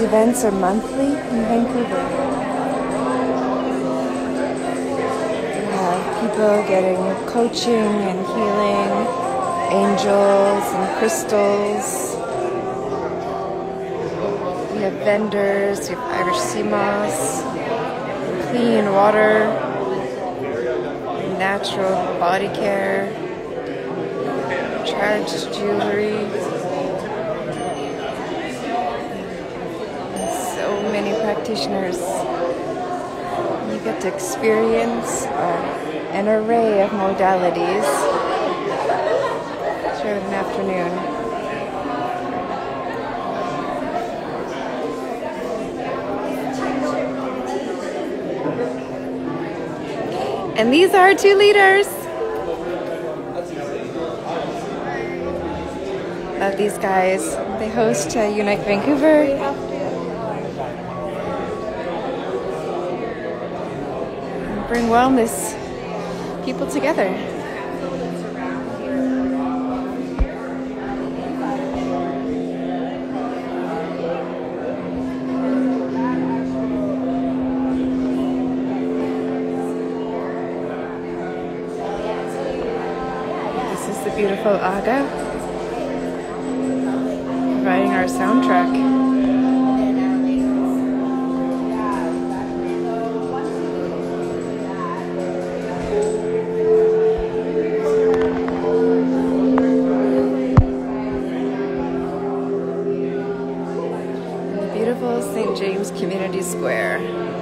events are monthly in Vancouver. We have people getting coaching and healing, angels and crystals. We have vendors, we have Irish sea moss, clean water, natural body care, charged jewelry. Practitioners. You get to experience uh, an array of modalities throughout an afternoon. And these are our two leaders. Love these guys. They host uh, Unite Vancouver. Bring wellness people together. This is the beautiful Aga providing our soundtrack. beautiful St. James Community Square.